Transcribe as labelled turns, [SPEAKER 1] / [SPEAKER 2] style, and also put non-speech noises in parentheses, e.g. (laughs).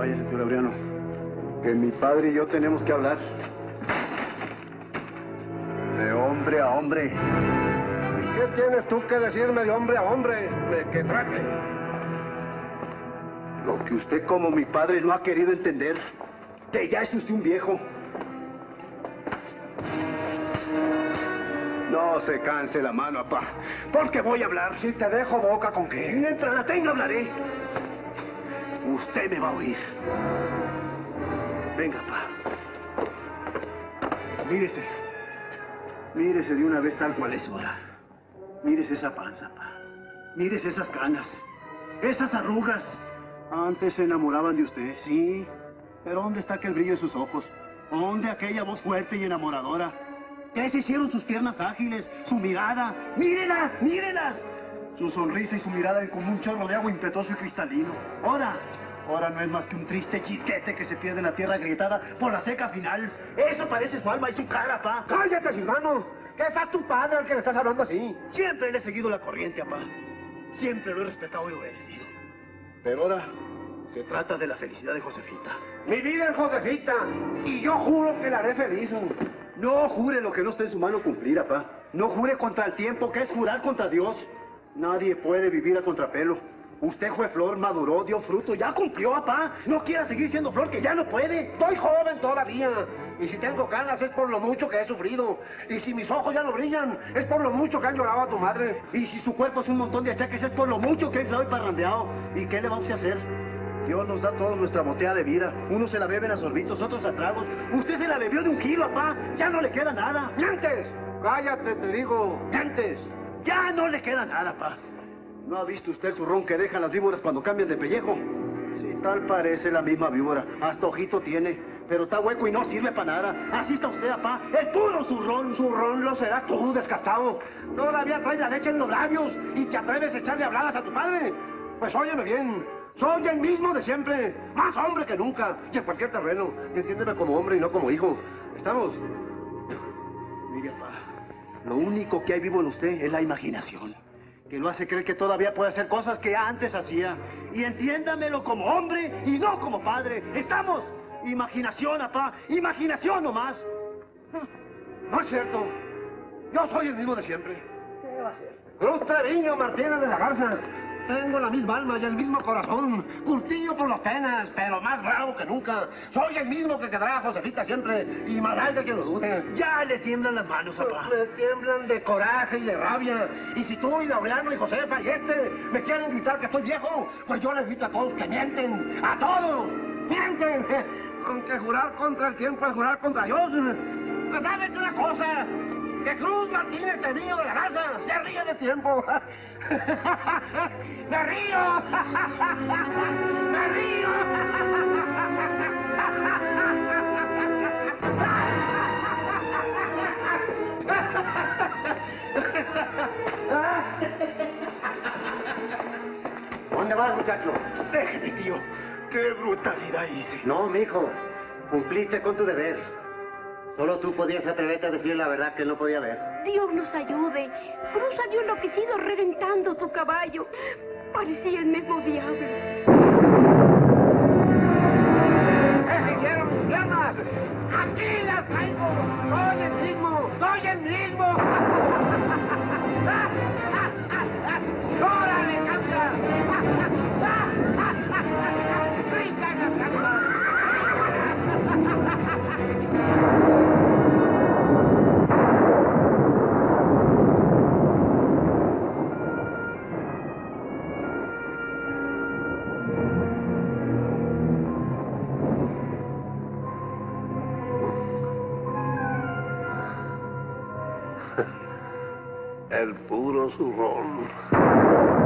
[SPEAKER 1] Váyase, tío Laureano. Que mi padre y yo tenemos que hablar. De hombre a hombre.
[SPEAKER 2] ¿Y qué tienes tú que decirme de hombre a hombre? ¿De qué trate?
[SPEAKER 1] Lo que usted como mi padre no ha querido entender. Que ya es usted un viejo. No se canse la mano, papá. Porque voy a hablar.
[SPEAKER 2] Si te dejo boca, ¿con qué?
[SPEAKER 1] Mientras la tenga, hablaré. Usted me va a oír. Venga, pa. Mírese. Mírese de una vez tal cual es ahora. Mírese esa panza, pa. Mírese esas canas. Esas arrugas. Antes se enamoraban de usted, sí. Pero ¿dónde está aquel brillo en sus ojos? ¿Dónde aquella voz fuerte y enamoradora? ¿Qué se hicieron sus piernas ágiles? ¿Su mirada? ¡Mírelas! ¡Mírelas! Su sonrisa y su mirada como un chorro de agua impetuoso y cristalino. Ahora, ahora no es más que un triste chisquete que se pierde en la tierra agrietada por la seca final. Eso parece su alma y su cara, pa.
[SPEAKER 2] ¡Cállate, Silvano! ¿Qué es tu padre al que le estás hablando así?
[SPEAKER 1] Siempre le he seguido la corriente, papá. Siempre lo he respetado y obedecido. Pero ahora se trata de la felicidad de Josefita.
[SPEAKER 2] Mi vida es Josefita. Y yo juro que la haré feliz.
[SPEAKER 1] No jure lo que no esté en su mano cumplir, papá. No jure contra el tiempo, que es jurar contra Dios. Nadie puede vivir a contrapelo. Usted fue flor, maduró, dio fruto, ya cumplió, papá. No quiera seguir siendo flor, que ya no puede.
[SPEAKER 2] Estoy joven todavía. Y si tengo ganas es por lo mucho que he sufrido. Y si mis ojos ya no brillan, es por lo mucho que han llorado a tu madre.
[SPEAKER 1] Y si su cuerpo es un montón de achaques, es por lo mucho que ha inflado y parrandeado. ¿Y qué le vamos a hacer? Dios nos da toda nuestra botella de vida. Unos se la beben a sorbitos, otros a tragos. Usted se la bebió de un kilo, papá. Ya no le queda nada.
[SPEAKER 2] ¡Mientes! Cállate, te digo.
[SPEAKER 1] ¡Mientes! Ya no le queda nada, pa. ¿No ha visto usted el zurrón que dejan las víboras cuando cambian de pellejo? Sí, tal parece la misma víbora. Hasta ojito tiene. Pero está hueco y no sirve para nada. Así está usted, papá. El puro zurrón.
[SPEAKER 2] Zurrón lo serás tú, descastado. Todavía traes la leche en los labios y te atreves a echarle habladas a tu padre. Pues óyeme bien. Soy el mismo de siempre. Más hombre que nunca. Y en cualquier terreno. Entiéndeme como hombre y no como hijo. ¿Estamos?
[SPEAKER 1] Mire, papá. Lo único que hay vivo en usted es la imaginación. Que lo hace creer que todavía puede hacer cosas que antes hacía. Y entiéndamelo como hombre y no como padre. ¿Estamos? Imaginación, papá. Imaginación nomás.
[SPEAKER 2] No es cierto. Yo soy el mismo de siempre.
[SPEAKER 1] ¿Qué va a ser?
[SPEAKER 2] Cruz Treviño Martínez de la Garza. Tengo la misma alma y el mismo corazón, curtido por las penas, pero más bravo que nunca. Soy el mismo que quedará a Josefita siempre, y más alto que lo dude.
[SPEAKER 1] Ya le tiemblan las manos, papá.
[SPEAKER 2] Me tiemblan de coraje y de rabia. Y si tú y Laureano y Josefa y este me quieren gritar que estoy viejo, pues yo les grito a todos que mienten. ¡A todos! ¡Mienten! (laughs) Aunque jurar contra el tiempo es jurar contra Dios. ¿Sabes una cosa? Que Cruz Martínez Treviño de la de tiempo. (laughs) ¡Me río! (laughs) ¡Me río!
[SPEAKER 1] ¿Dónde vas, muchacho? Déjeme, tío. ¡Qué brutalidad hice!
[SPEAKER 3] No, mijo. Cumpliste con tu deber. Solo tú podías atreverte a decir la verdad que no podía ver.
[SPEAKER 4] Dios nos ayude. Cruz salió enloquecido reventando su caballo. Parecía el mismo diablo. (laughs)
[SPEAKER 5] El puro zurrón.